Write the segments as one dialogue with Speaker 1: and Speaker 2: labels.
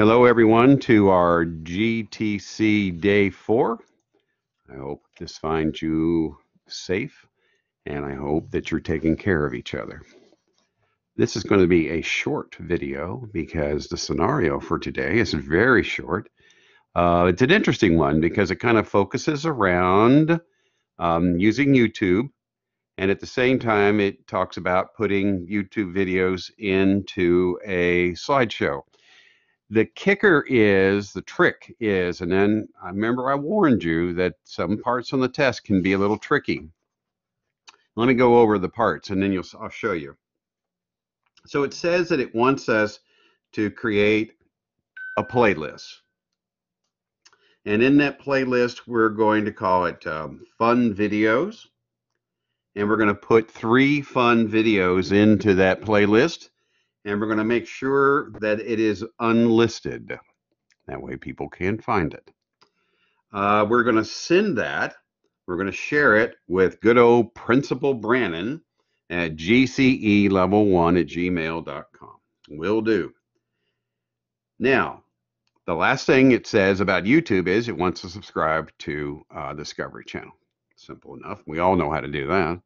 Speaker 1: Hello, everyone, to our GTC Day 4. I hope this finds you safe, and I hope that you're taking care of each other. This is going to be a short video because the scenario for today is very short. Uh, it's an interesting one because it kind of focuses around um, using YouTube, and at the same time, it talks about putting YouTube videos into a slideshow the kicker is the trick is and then i remember i warned you that some parts on the test can be a little tricky. Let me go over the parts and then you'll i'll show you. So it says that it wants us to create a playlist. And in that playlist we're going to call it um, fun videos. And we're going to put three fun videos into that playlist and we're going to make sure that it is unlisted. That way people can't find it. Uh, we're going to send that. We're going to share it with good old Principal Brannon at GCE level one at gmail.com. Will do. Now, the last thing it says about YouTube is it wants to subscribe to uh, Discovery Channel. Simple enough. We all know how to do that.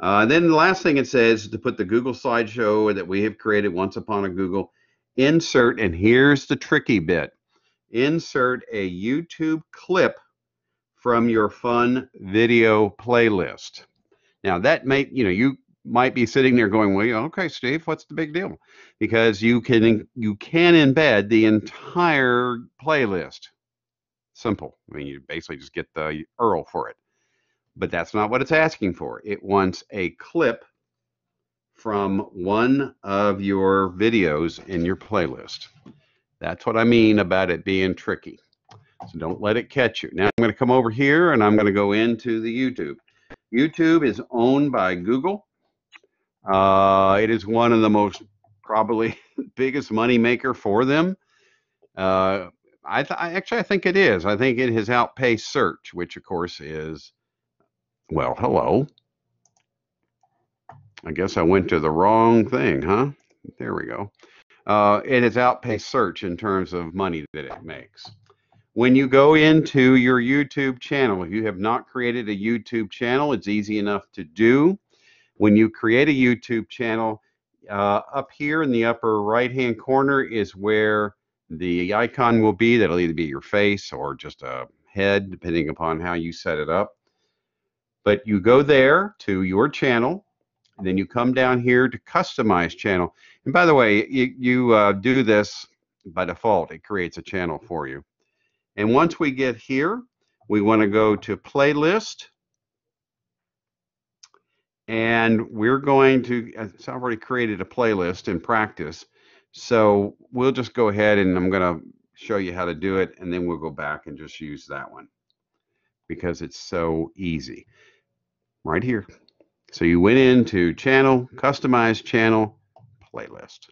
Speaker 1: Uh, then the last thing it says to put the Google slideshow that we have created once upon a Google insert, and here's the tricky bit insert a YouTube clip from your fun video playlist. Now that may, you know, you might be sitting there going, well, okay, Steve, what's the big deal? Because you can you can embed the entire playlist. Simple. I mean, you basically just get the URL for it but that's not what it's asking for. It wants a clip from one of your videos in your playlist. That's what I mean about it being tricky. So don't let it catch you. Now I'm going to come over here and I'm going to go into the YouTube. YouTube is owned by Google. Uh, it is one of the most probably biggest money maker for them. Uh, I, th- I actually I think it is. I think it has outpaced search, which of course is well, hello. I guess I went to the wrong thing, huh? There we go. Uh, it has outpaced search in terms of money that it makes. When you go into your YouTube channel, if you have not created a YouTube channel, it's easy enough to do. When you create a YouTube channel, uh, up here in the upper right hand corner is where the icon will be. That'll either be your face or just a head, depending upon how you set it up. But you go there to your channel, and then you come down here to customize channel. And by the way, you, you uh, do this by default. It creates a channel for you. And once we get here, we want to go to playlist. And we're going to, it's already created a playlist in practice. So we'll just go ahead and I'm going to show you how to do it. And then we'll go back and just use that one because it's so easy right here. So you went into channel, customize channel, playlist.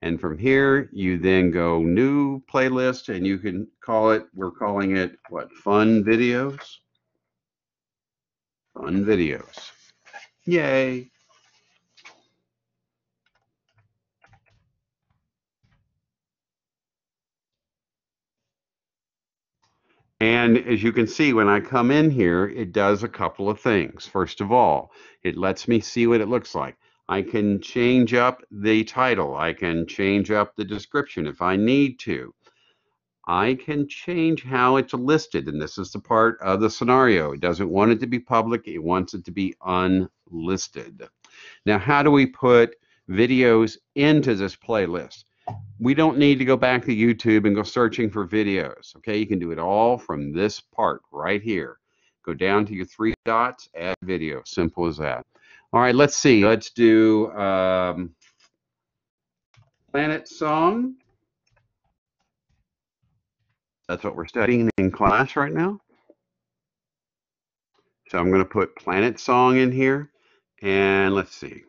Speaker 1: And from here, you then go new playlist and you can call it, we're calling it what? Fun videos? Fun videos. Yay. And as you can see, when I come in here, it does a couple of things. First of all, it lets me see what it looks like. I can change up the title. I can change up the description if I need to. I can change how it's listed, and this is the part of the scenario. It doesn't want it to be public. It wants it to be unlisted. Now, how do we put videos into this playlist? We don't need to go back to YouTube and go searching for videos. Okay, you can do it all from this part right here. Go down to your three dots, add video. Simple as that. All right, let's see. Let's do um, Planet Song. That's what we're studying in class right now. So I'm going to put Planet Song in here. And let's see.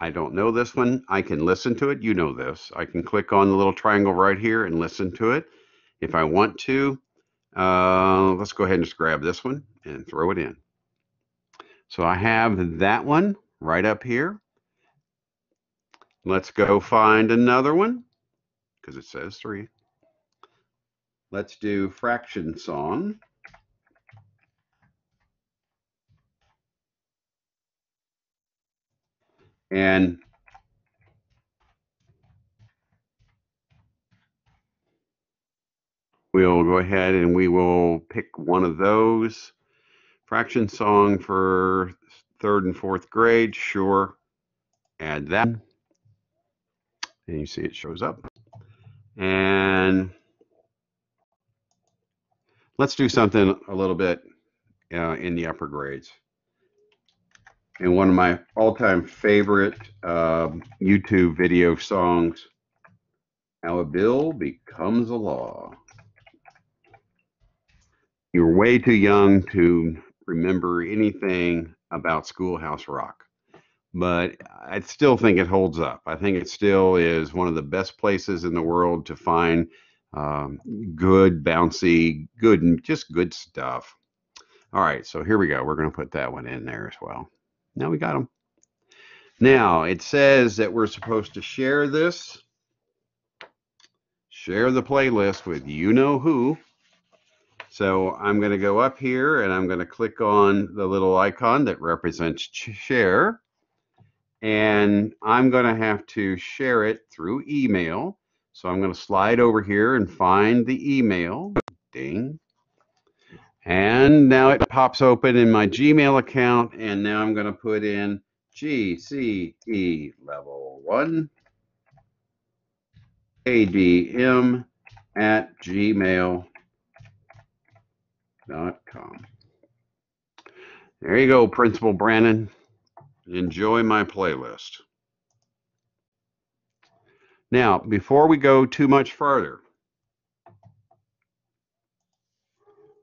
Speaker 1: I don't know this one. I can listen to it. You know this. I can click on the little triangle right here and listen to it. If I want to, uh, let's go ahead and just grab this one and throw it in. So I have that one right up here. Let's go find another one. because it says three. Let's do fraction song. And we'll go ahead and we will pick one of those. Fraction song for third and fourth grade, sure. Add that. And you see it shows up. And let's do something a little bit uh, in the upper grades. And one of my all-time favorite uh, YouTube video songs, How a Bill Becomes a Law. You're way too young to remember anything about Schoolhouse Rock, but I still think it holds up. I think it still is one of the best places in the world to find um, good, bouncy, good, just good stuff. All right, so here we go. We're going to put that one in there as well. Now we got them. Now it says that we're supposed to share this, share the playlist with you know who. So I'm going to go up here and I'm going to click on the little icon that represents share. And I'm going to have to share it through email. So I'm going to slide over here and find the email. Ding. And now it pops open in my Gmail account. And now I'm going to put in GCE level 1 ADM at gmail com. There you go, Principal Brandon. Enjoy my playlist. Now, before we go too much further,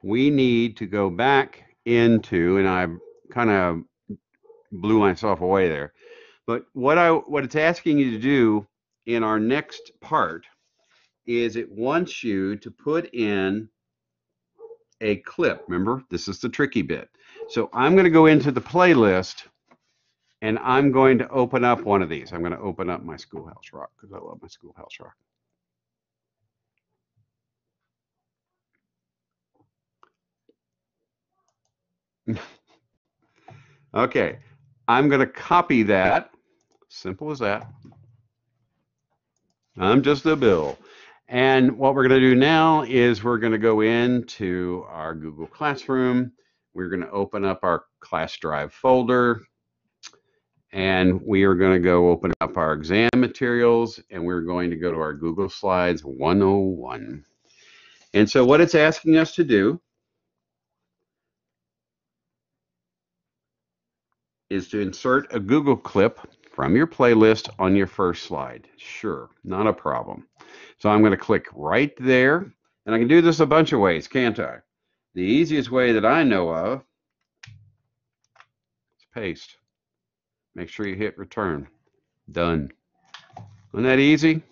Speaker 1: we need to go back into, and I kind of blew myself away there, but what I what it's asking you to do in our next part is it wants you to put in a clip. Remember, this is the tricky bit. So I'm going to go into the playlist and I'm going to open up one of these. I'm going to open up my Schoolhouse Rock because I love my Schoolhouse Rock. Okay, I'm going to copy that. Simple as that. I'm just a bill. And what we're going to do now is we're going to go into our Google Classroom. We're going to open up our class drive folder and we are going to go open up our exam materials and we're going to go to our Google Slides 101. And so what it's asking us to do is to insert a Google clip from your playlist on your first slide. Sure, not a problem. So I'm going to click right there. And I can do this a bunch of ways, can't I? The easiest way that I know of is paste. Make sure you hit return. Done. Isn't that easy?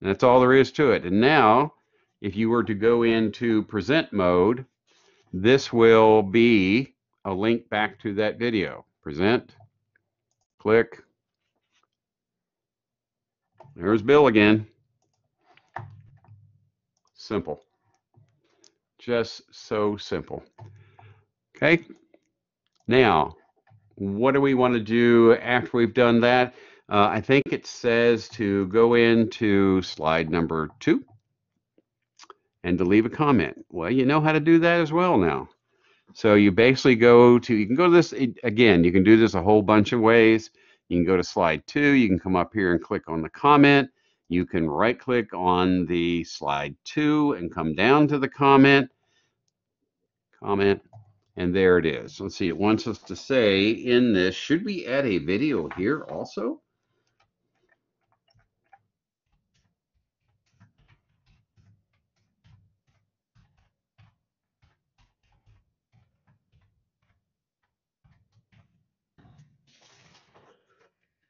Speaker 1: That's all there is to it. And now, if you were to go into present mode, this will be a link back to that video. Present, click. There's Bill again. Simple. Just so simple. Okay. Now, what do we want to do after we've done that? Uh, I think it says to go into slide number two and to leave a comment. Well, you know how to do that as well now. So you basically go to, you can go to this, again, you can do this a whole bunch of ways. You can go to slide two, you can come up here and click on the comment. You can right click on the slide two and come down to the comment, comment, and there it is. Let's see, it wants us to say in this, should we add a video here also?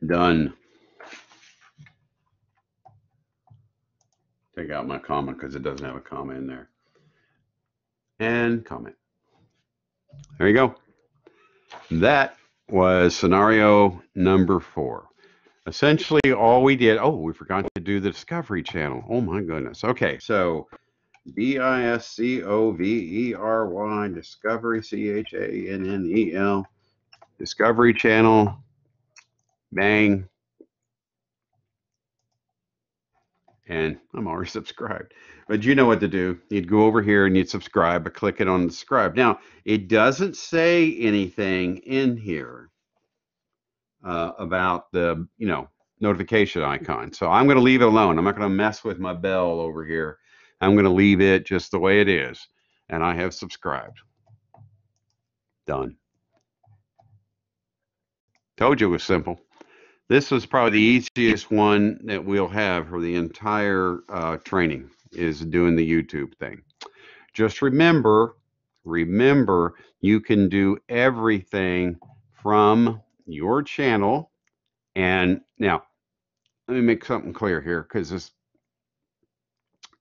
Speaker 1: Done. take out my comma because it doesn't have a comma in there. And comment. There you go. That was scenario number four. Essentially, all we did, oh, we forgot to do the Discovery Channel. Oh my goodness. Okay, so B I S C O V E R Y, Discovery, C H A N N E L, Discovery Channel. Bang. And I'm already subscribed. But you know what to do. You'd go over here and you'd subscribe by clicking on subscribe. Now, it doesn't say anything in here uh, about the, you know, notification icon. So I'm going to leave it alone. I'm not going to mess with my bell over here. I'm going to leave it just the way it is. And I have subscribed. Done. Told you it was simple. This was probably the easiest one that we'll have for the entire uh, training is doing the YouTube thing. Just remember, remember, you can do everything from your channel. And now, let me make something clear here because this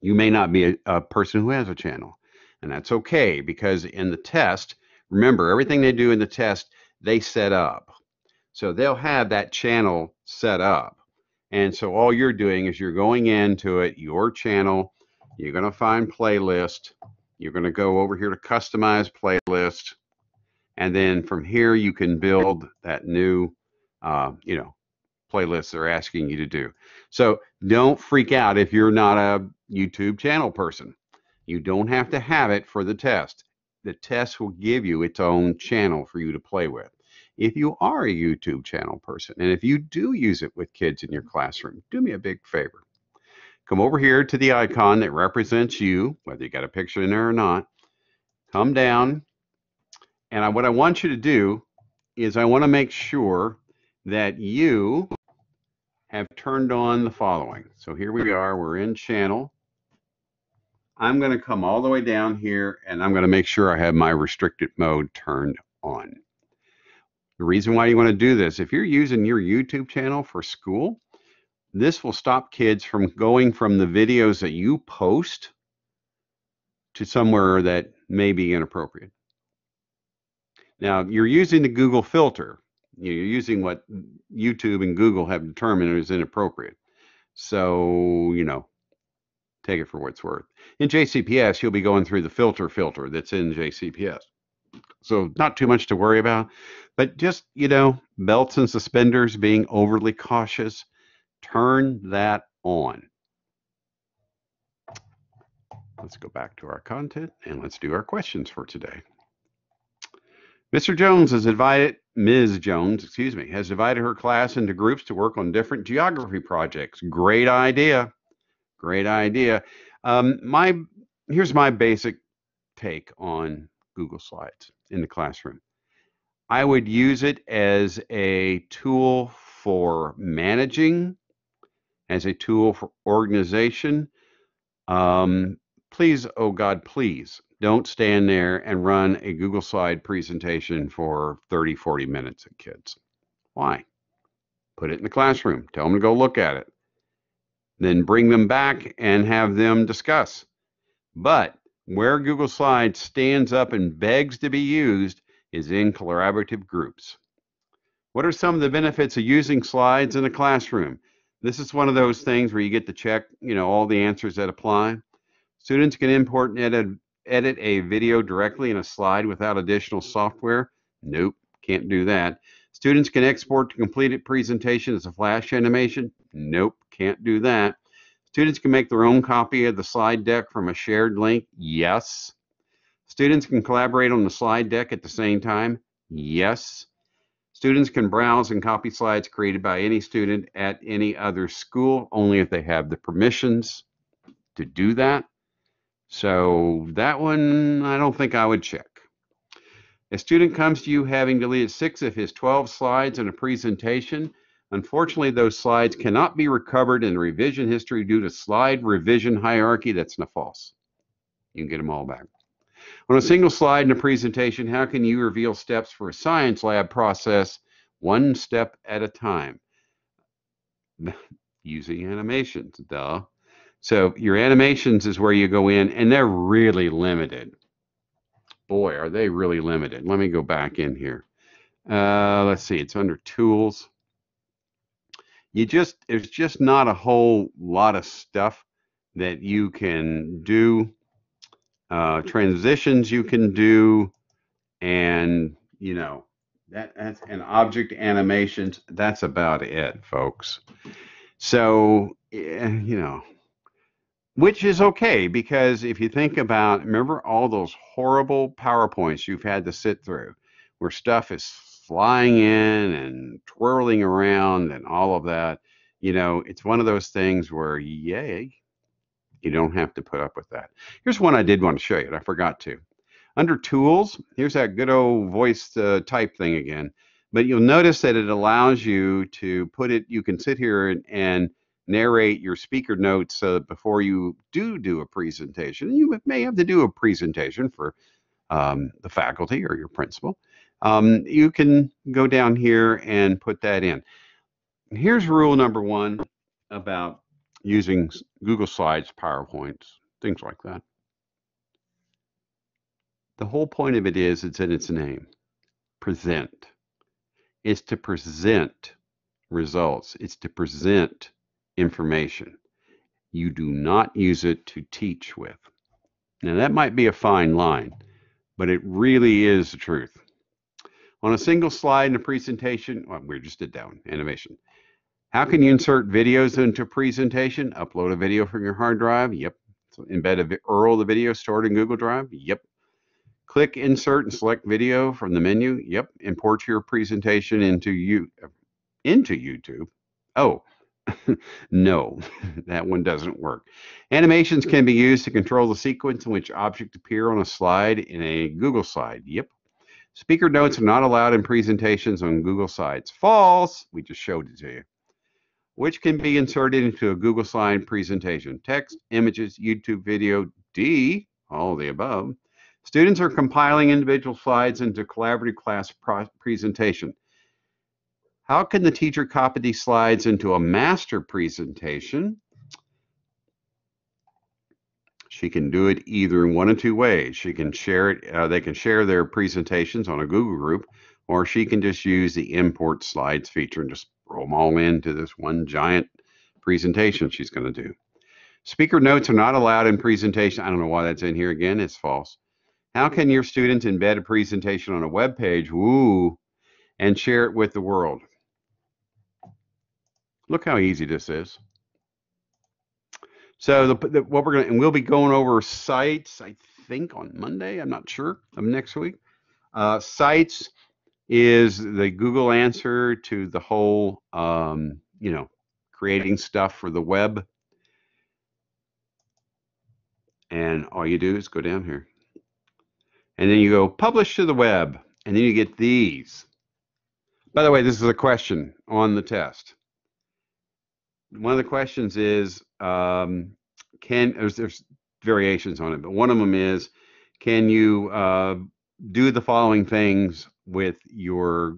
Speaker 1: you may not be a, a, person who has a channel and that's okay because in the test remember everything they do in the test they set up so they'll have that channel set up and so all you're doing is you're going into it your channel you're going to find playlist you're going to go over here to customize playlist and then from here you can build that new uh, you know playlists they're asking you to do. So don't freak out if you're not a YouTube channel person. You don't have to have it for the test. The test will give you its own channel for you to play with. If you are a YouTube channel person, and if you do use it with kids in your mm-hmm. classroom, do me a big favor. Come over here to the icon that represents you, whether you got a picture in there or not. Come down, and I, what I want you to do is I want to make sure that you have turned on the following. So here we are, we're in channel. I'm going to come all the way down here and I'm going to make sure I have my restricted mode turned on. The reason why you want to do this, if you're using your YouTube channel for school, this will stop kids from going from the videos that you post to somewhere that may be inappropriate. Now, you're using the Google filter you're using what YouTube and Google have determined is inappropriate. So, you know, take it for what it's worth. In JCPS, you'll be going through the filter filter that's in JCPS. So, not too much to worry about, but just, you know, belts and suspenders being overly cautious, turn that on. Let's go back to our content and let's do our questions for today. Mr. Jones has invited Ms. Jones, excuse me, has divided her class into groups to work on different geography projects. Great idea. Great idea. Um, my here's my basic take on Google Slides in the classroom. I would use it as a tool for managing, as a tool for organization. Um, please, oh God, please don't stand there and run a Google Slide presentation for 30, 40 minutes at kids. Why? Put it in the classroom. Tell them to go look at it. Then bring them back and have them discuss. But where Google Slides stands up and begs to be used is in collaborative groups. What are some of the benefits of using slides in a classroom? This is one of those things where you get to check, you know, all the answers that apply. Students can import and edit edit a video directly in a slide without additional software? Nope, can't do that. Students can export to completed presentation as a flash animation? Nope, can't do that. Students can make their own copy of the slide deck from a shared link? Yes. Students can collaborate on the slide deck at the same time? Yes. Students can browse and copy slides created by any student at any other school, only if they have the permissions to do that. So that one, I don't think I would check. A student comes to you having deleted six of his 12 slides in a presentation. Unfortunately, those slides cannot be recovered in revision history due to slide revision hierarchy. That's not false. You can get them all back. On a single slide in a presentation, how can you reveal steps for a science lab process one step at a time? Using animations, duh. So your animations is where you go in, and they're really limited. Boy, are they really limited. Let me go back in here. Uh, let's see, it's under Tools. you just there's just not a whole lot of stuff that you can do uh, transitions you can do and you know that that's and object animations that's about it folks. So eh, you know which is okay because if you think about remember all those horrible powerpoints you've had to sit through where stuff is flying in and twirling around and all of that you know it's one of those things where yay you don't have to put up with that here's one i did want to show you and i forgot to under tools here's that good old voice uh, type thing again but you'll notice that it allows you to put it you can sit here and, and narrate your speaker notes uh, before you do do a presentation. You may have to do a presentation for um, the faculty or your principal. Um, you can go down here and put that in. Here's rule number one about using Google Slides, PowerPoints, things like that. The whole point of it is it's in its name. Present. It's to present results. It's to present information. You do not use it to teach with. Now, that might be a fine line, but it really is the truth. On a single slide in a presentation, well, we just did that one, animation. How can you insert videos into presentation? Upload a video from your hard drive? Yep. So embed a URL the video stored in Google Drive? Yep. Click insert and select video from the menu? Yep. Import your presentation into you into YouTube? Oh, no, that one doesn't work. Animations can be used to control the sequence in which objects appear on a slide in a Google slide. Yep. Speaker notes are not allowed in presentations on Google Slides. False. We just showed it to you. Which can be inserted into a Google slide presentation. Text, images, YouTube video, D, all the above. Students are compiling individual slides into collaborative class presentation. How can the teacher copy these slides into a master presentation? She can do it either in one of two ways. She can share it, uh, they can share their presentations on a Google group, or she can just use the import slides feature and just throw them all into this one giant presentation she's going to do. Speaker notes are not allowed in presentation. I don't know why that's in here again. It's false. How can your students embed a presentation on a web page? Woo, and share it with the world. Look how easy this is. So the, the, what we're going to, and we'll be going over sites, I think on Monday, I'm not sure, of next week. Uh, sites is the Google answer to the whole, um, you know, creating stuff for the web. And all you do is go down here. And then you go publish to the web. And then you get these. By the way, this is a question on the test one of the questions is um, can there's, there's, variations on it, but one of them is can you uh, do the following things with your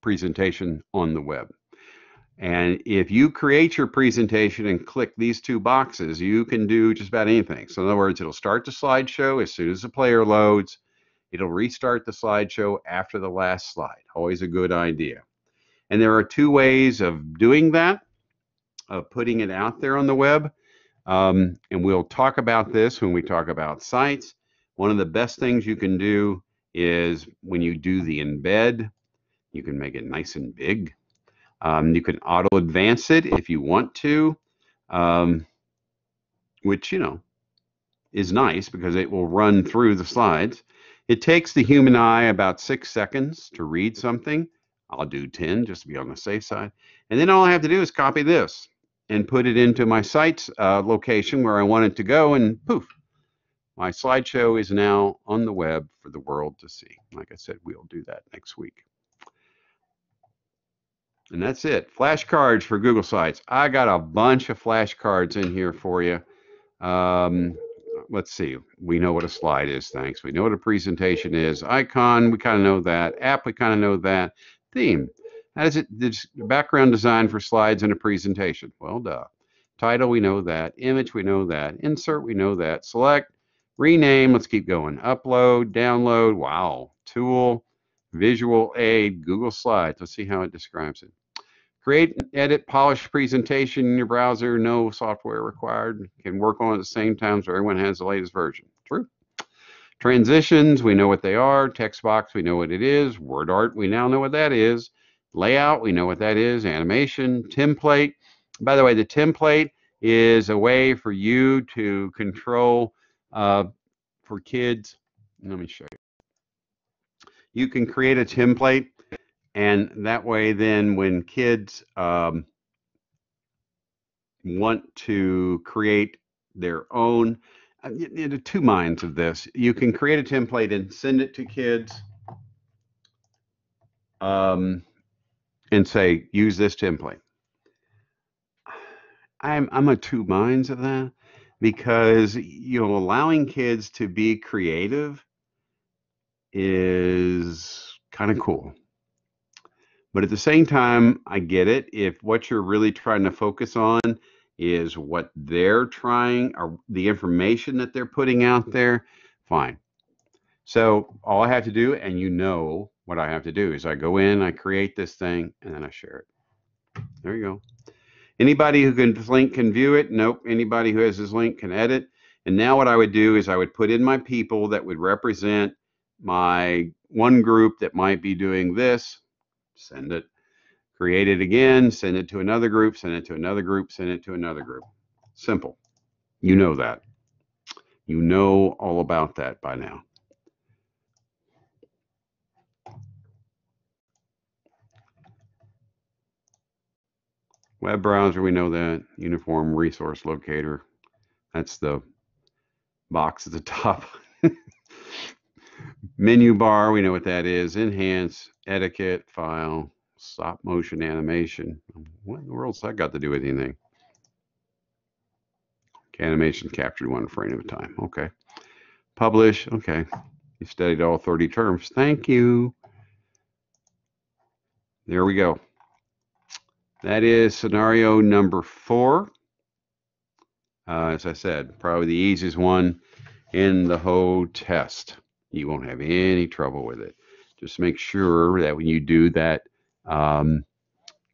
Speaker 1: presentation on the web? And if you create your presentation and click these two boxes, you can do just about anything. So in other words, it'll start the slideshow as soon as the player loads. It'll restart the slideshow after the last slide. Always a good idea. And there are two ways of doing that of putting it out there on the web. Um, and we'll talk about this when we talk about sites. One of the best things you can do is when you do the embed, you can make it nice and big. Um, you can auto advance it if you want to, um, which, you know, is nice because it will run through the slides. It takes the human eye about six seconds to read something. I'll do 10 just to be on the safe side. And then all I have to do is copy this and put it into my site's uh, location where I want it to go, and poof, my slideshow is now on the web for the world to see. Like I said, we'll do that next week. And that's it. Flashcards for Google Sites. I got a bunch of flashcards in here for you. Um, let's see. We know what a slide is, thanks. We know what a presentation is. Icon, we kind of know that. App, we kind of know that. Theme. How does it, this background design for slides in a presentation? Well, duh. Title, we know that. Image, we know that. Insert, we know that. Select, rename, let's keep going. Upload, download, wow. Tool, visual aid, Google Slides. Let's see how it describes it. Create, edit, polish presentation in your browser. No software required. Can work on at the same time so everyone has the latest version. True. Transitions, we know what they are. Text box, we know what it is. Word art, we now know what that is. Layout, we know what that is. Animation, template. By the way, the template is a way for you to control uh, for kids. Let me show you. You can create a template, and that way, then when kids um, want to create their own, uh, into two minds of this. You can create a template and send it to kids um, and say, use this template. I'm I'm a two minds of that because you know allowing kids to be creative is kind of cool. But at the same time, I get it. If what you're really trying to focus on is what they're trying or the information that they're putting out mm. there, fine. So all I have to do, and you know what I have to do, is I go in, I create this thing, and then I share it. There you go. Anybody who can link can view it. Nope. Anybody who has this link can edit. And now what I would do is I would put in my people that would represent my one group that might be doing this, send it, create it again, send it to another group, send it to another group, send it to another group. Simple. You know that. You know all about that by now. Web browser, we know that. Uniform resource locator. That's the box at the top. Menu bar, we know what that is. Enhance, etiquette, file, stop motion animation. What in the world's that got to do with anything? Animation captured one frame at a time. Okay. Publish. Okay. You studied all 30 terms. Thank you. There we go. That is scenario number four. Uh, as I said, probably the easiest one in the whole test. You won't have any trouble with it. Just make sure that when you do that, um,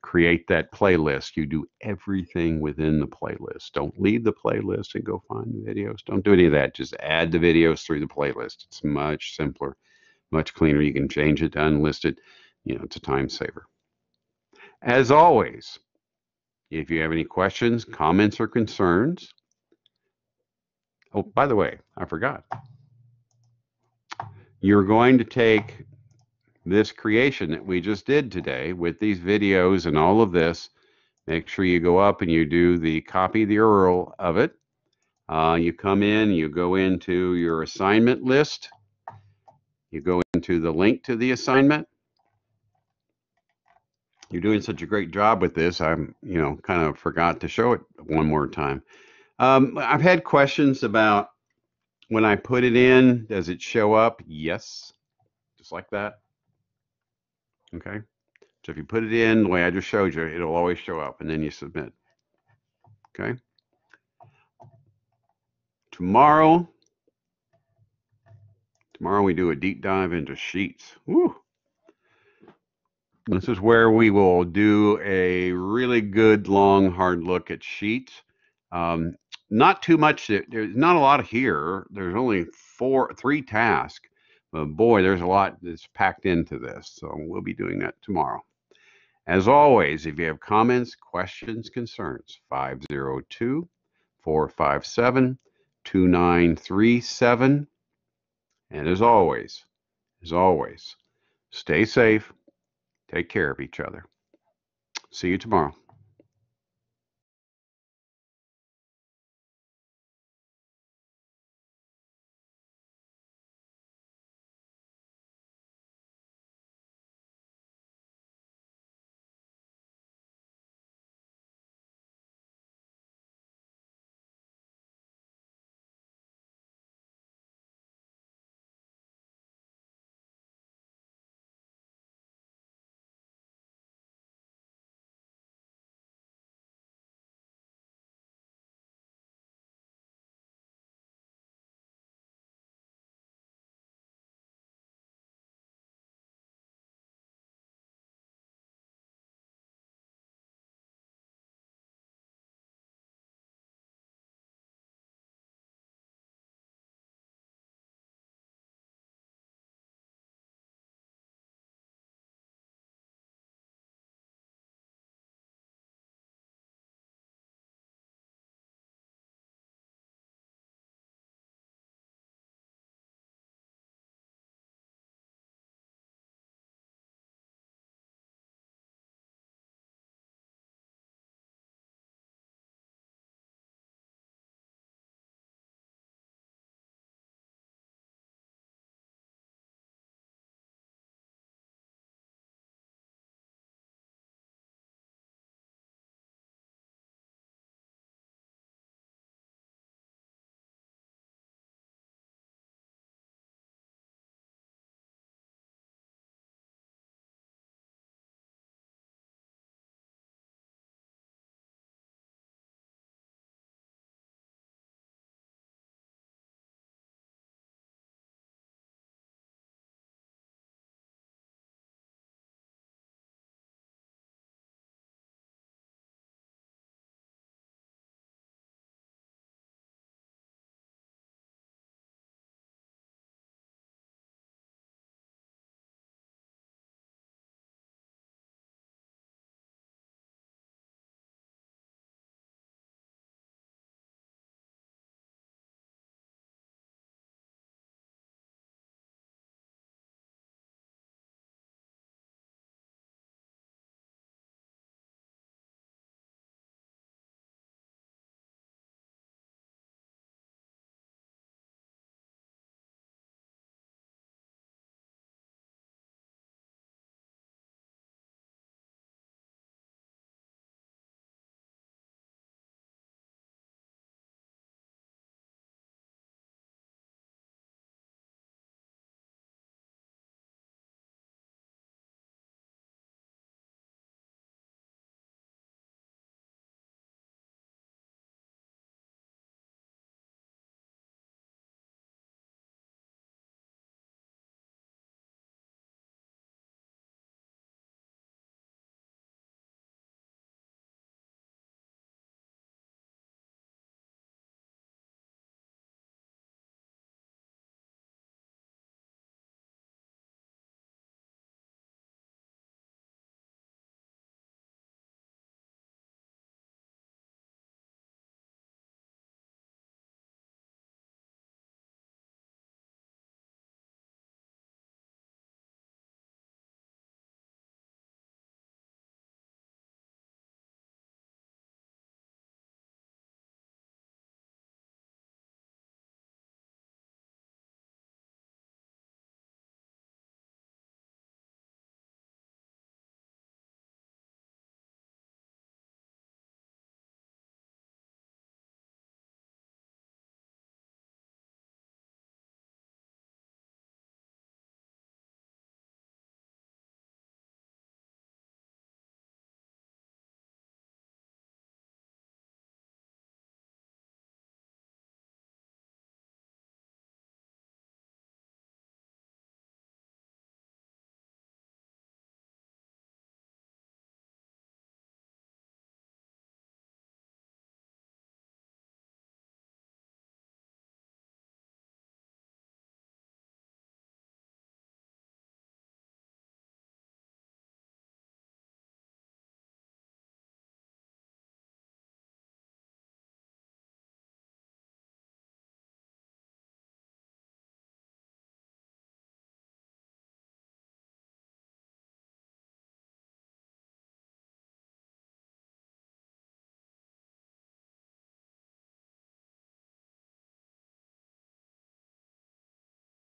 Speaker 1: create that playlist, you do everything within the playlist. Don't leave the playlist and go find the videos. Don't do any of that. Just add the videos through the playlist. It's much simpler, much cleaner. You can change it to unlisted. You know, it's a time saver. As always, if you have any questions, comments, or concerns, oh, by the way, I forgot. You're going to take this creation that we just did today with these videos and all of this. Make sure you go up and you do the copy the URL of it. Uh, you come in, you go into your assignment list. You go into the link to the assignment you're doing such a great job with this. I'm, you know, kind of forgot to show it one more time. Um, I've had questions about when I put it in, does it show up? Yes, just like that. Okay. So if you put it in the way I just showed you, it'll always show up and then you submit. Okay. Tomorrow, tomorrow we do a deep dive into sheets. Woo. This is where we will do a really good, long, hard look at sheets. Um, not too much. There's not a lot here. There's only four, three tasks. But boy, there's a lot that's packed into this. So we'll be doing that tomorrow. As always, if you have comments, questions, concerns, 502 457 2937. And as always, as always, stay safe Take care of each other. See you tomorrow.